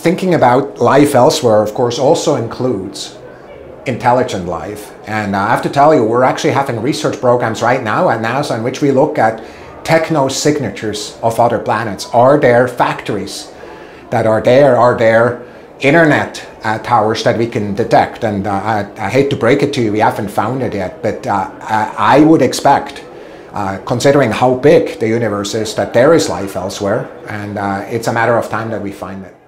thinking about life elsewhere, of course, also includes intelligent life. And uh, I have to tell you, we're actually having research programs right now at NASA in which we look at techno signatures of other planets. Are there factories that are there? Are there internet uh, towers that we can detect? And uh, I, I, hate to break it to you, we haven't found it yet, but uh, I, would expect, uh, considering how big the universe is, that there is life elsewhere, and uh, it's a matter of time that we find it.